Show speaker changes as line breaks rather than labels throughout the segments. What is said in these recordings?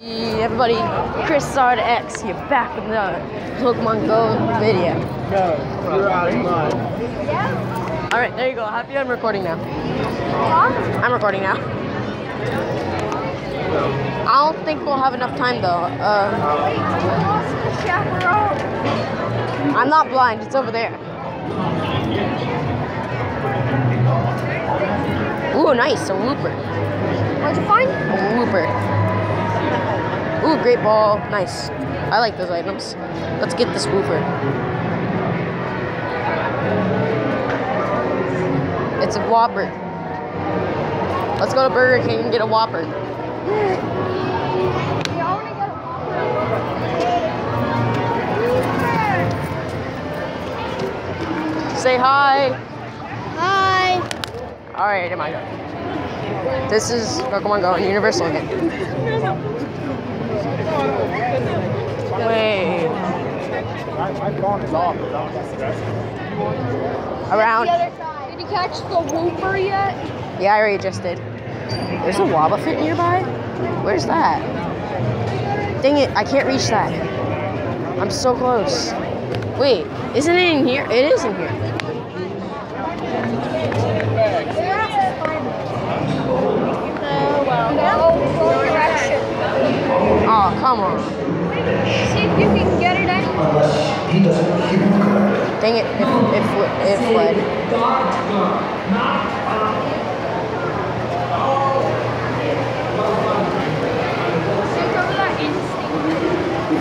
Hey everybody, Chriszard X here back with the Pokemon Go video.
No, you're out of line.
Alright, there you go. Happy I'm recording now. I'm recording now. I don't think we'll have enough time though. Uh, I'm not blind, it's over there. Ooh, nice, a Wooper.
What'd you find?
A Wooper. Ooh, great ball. Nice. I like those items. Let's get this Wooper. It's a Whopper. Let's go to Burger King and get a Whopper. Say hi.
Hi.
Alright, am I. This is Pokemon Go and Universal again. Wait.
My, phone is off. but I'm not stressing.
Around.
Did you catch the Wooper yet?
Yeah, I already just did. There's a Wobbuffet nearby? Where's that? Dang it, I can't reach that. I'm so close. Wait, isn't it in here? It is in here.
It,
it, it.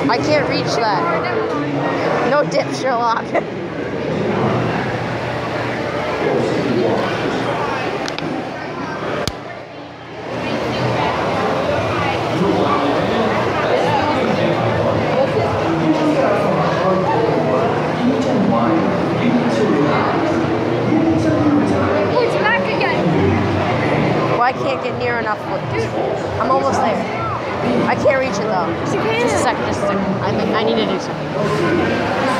I can't reach that. No dip, Sherlock.
Oh, it's back again.
well, I can't get near enough. I'm almost there. I can't reach it though.
Yes, you can.
Just a second, just a second. I think I need to do something.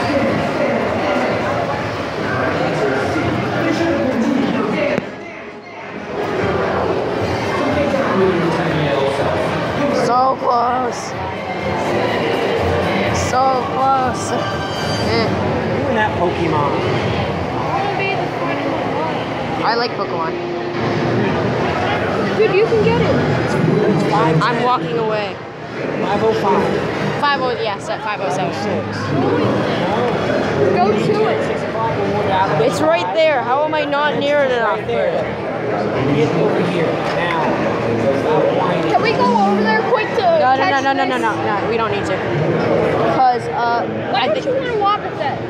So close. So close. Eh,
Even that Pokemon.
I like to be the front of the line.
I like Pokemon.
Dude, you can get it.
It's 5
I'm walking away.
505.
Five oh yes, at five oh seven.
Go to it.
6 o'clock when we're out of
It's right there. How am I not near it enough?
Right there. Get over here. Now.
Can we go over there quick to
No, no, no,
catch
no, no, no,
this?
no, no. We don't need to. Because uh,
Why
I
don't
think.
you want to walk with that?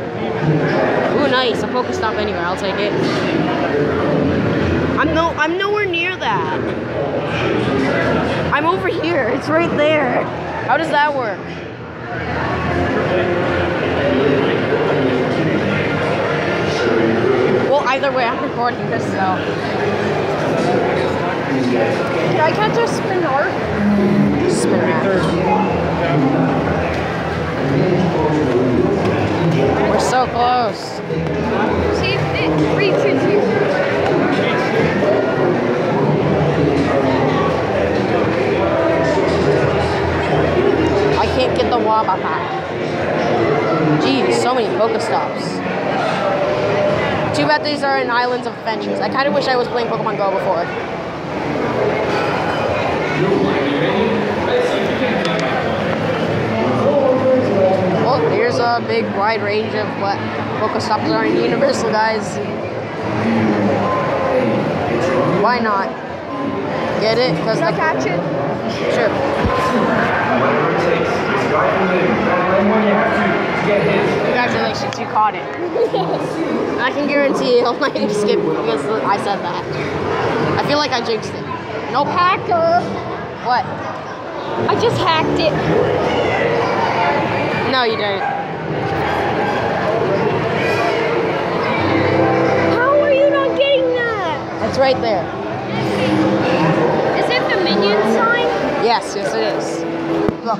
Ooh, nice. A Pokestop anywhere. I'll take it. I'm nowhere near that. I'm over here. It's right there. How does that work? Well, either way, I'm recording this, so.
I catch a spinner?
Spin around. Too bad these are in Islands of Adventures. I kind of wish I was playing Pokemon Go before. Well, here's a big wide range of what Pokestops are in Universal, guys. Why not? Get it? Because
Did I catch it?
Sure. Congratulations, you caught it. I can guarantee he'll not skip because I said that. I feel like I jinxed it. Nope.
Hacker.
What?
I just hacked it.
No, you didn't.
How are you not getting that?
It's right there.
Is it the minion sign?
Yes, yes, it is. Look.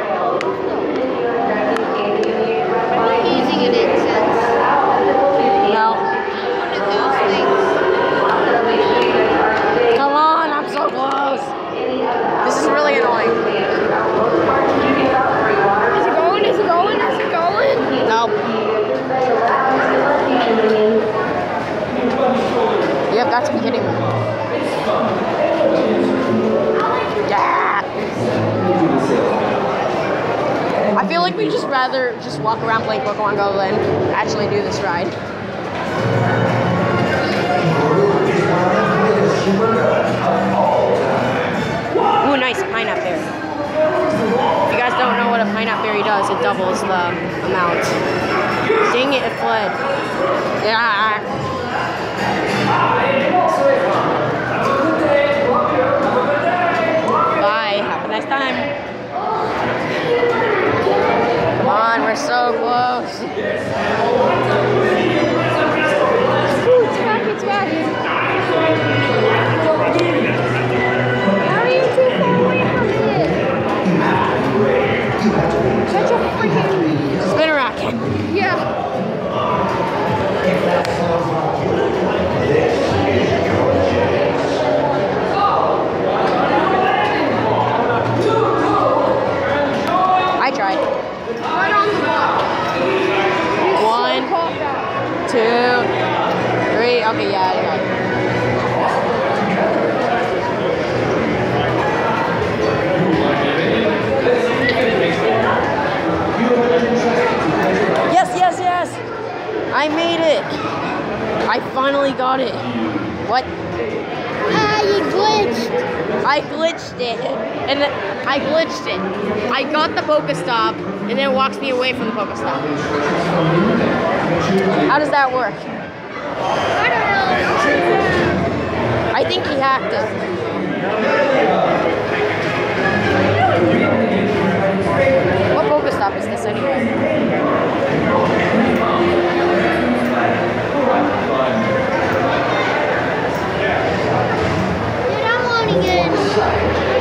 Got to. Yeah. I feel like we just rather just walk around playing Pokemon Go than actually do this ride. Ooh, nice pineapple berry. If you guys don't know what a pineapple berry does, it doubles the amount. Dang it, it fled. Yeah. Bye. Have a nice time. Come on, we're so close.
It's back, it's back. You too far away from it? A freaking.
I finally got it. What?
Ah, you glitched.
I glitched it. And then I glitched it. I got the Pokestop, and then it walks me away from the Pokestop. How does that work?
I don't know.
I think he hacked it. What Pokestop is this anyway?
Dude, I'm loading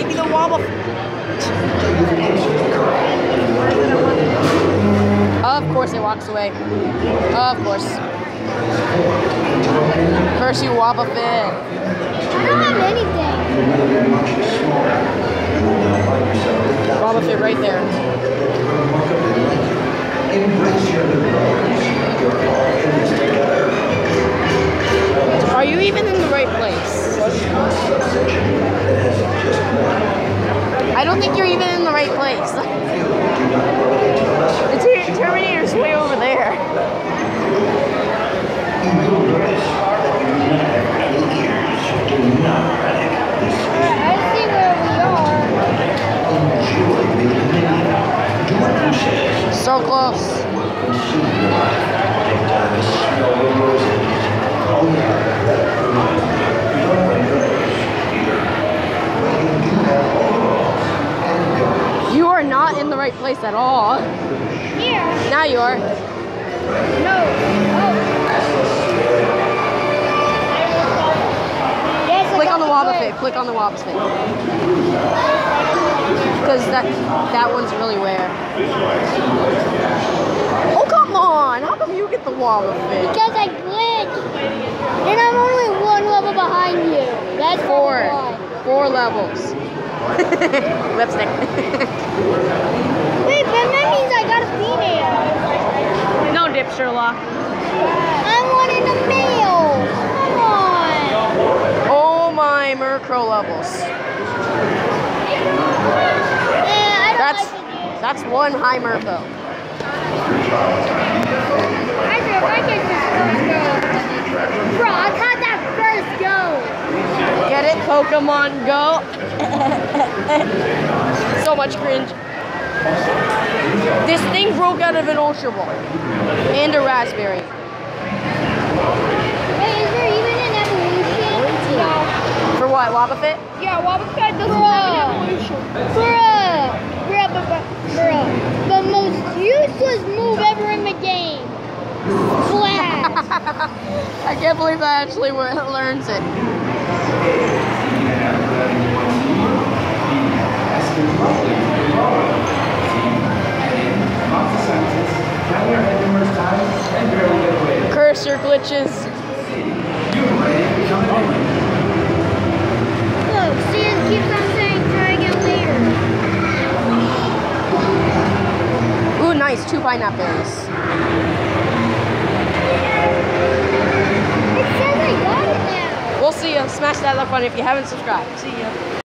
give me the Wobble
you've answered the correct.
Of course it walks away. Of course. First you Wobbuffet.
I don't have anything.
Wobbuffet right there.
Embrace your new brothers. You're all in this together.
Are you even in the right place? I don't think you're even in the right place. The Ter- Terminator's way over there.
I think where we are.
You
will place at all.
Here.
Now you are.
No. Oh. Yes,
Click on the Wobble. Fit. Click on the Wobbuffet. Because that that one's really rare. Oh come on! How come you get the Wobbuffet?
Because I glitched. And I'm only one level behind you. That's
Four. Four levels. Lipstick.
Wait, but that means I got a female.
no dip, Sherlock.
I wanted a male. Come on.
Oh my Murkrow levels. That's
like
that's one high Murkrow.
I if I get this first go. Bro, I caught that first go.
Get it? Pokemon Go. so much cringe. This thing broke out of an Ultra Ball and a Razz Berry.
Wait, is there even an evolution? Yeah.
For what? Wobbuffet?
Yeah, Wobbuffet doesn't have an evolution. Bruh. Bruh, bruh, bruh, bruh. The most useless move ever in the game. Flash.
I can't believe I actually learns it. Cursor glitches.
Look, see, it keeps on saying try again later.
Ooh, nice. Two pineapples.
It says I got it now.
We'll see you. Smash that like button if you haven't subscribed. See ya.